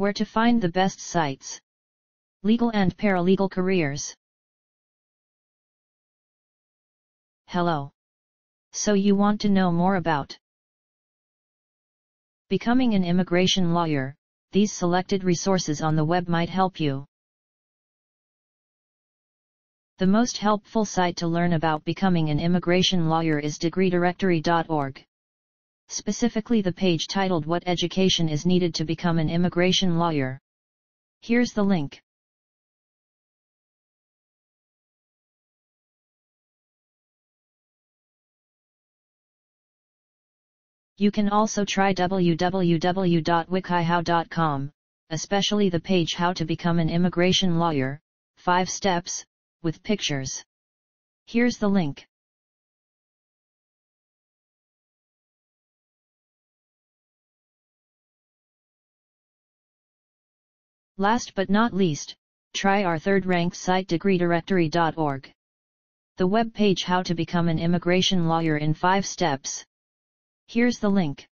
Where to find the best sites. Legal and paralegal careers. Hello. So you want to know more about becoming an immigration lawyer, these selected resources on the web might help you. The most helpful site to learn about becoming an immigration lawyer is degreedirectory.org. Specifically the page titled What Education is Needed to Become an Immigration Lawyer. Here's the link. You can also try www.wikihow.com, especially the page How to Become an Immigration Lawyer, 5 Steps, with pictures. Here's the link. Last but not least, try our third-ranked site degreedirectory.org. The web page How to Become an Immigration Lawyer in 5 Steps. Here's the link.